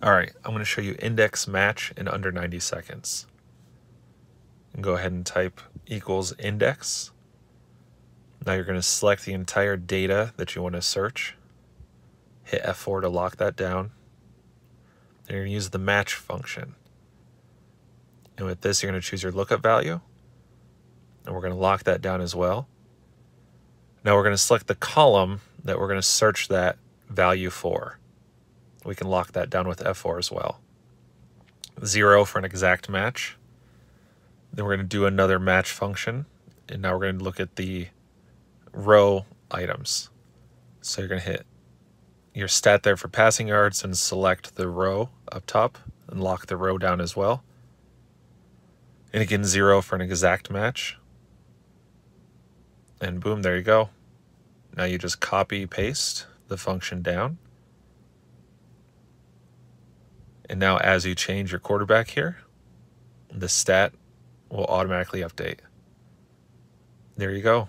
All right, I'm going to show you index match in under 90 seconds. And go ahead and type equals index. Now you're going to select the entire data that you want to search. Hit F4 to lock that down. Then you're going to use the match function. And with this, you're going to choose your lookup value. And we're going to lock that down as well. Now we're going to select the column that we're going to search that value for. We can lock that down with F4 as well. Zero for an exact match. Then we're going to do another match function. And now we're going to look at the row items. So you're going to hit your stat there for passing yards and select the row up top and lock the row down as well. And again, zero for an exact match. And boom, there you go. Now you just copy paste the function down. And now as you change your quarterback here, the stat will automatically update. There you go.